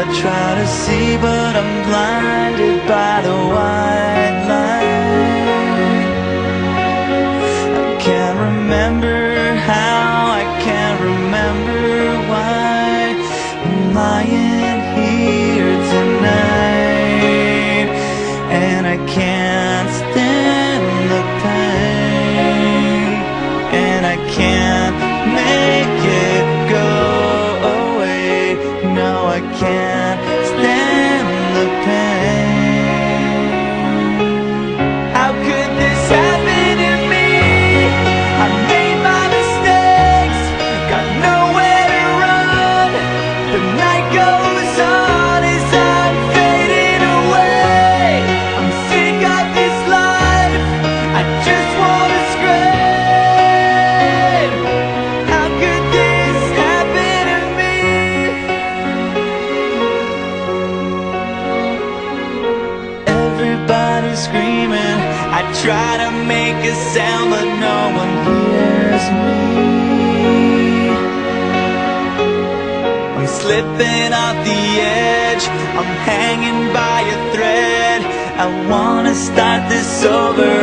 I try to see, but I'm blinded by the white light. Everybody's screaming. I try to make a sound, but no one hears me. I'm slipping off the edge. I'm hanging by a thread. I wanna start this over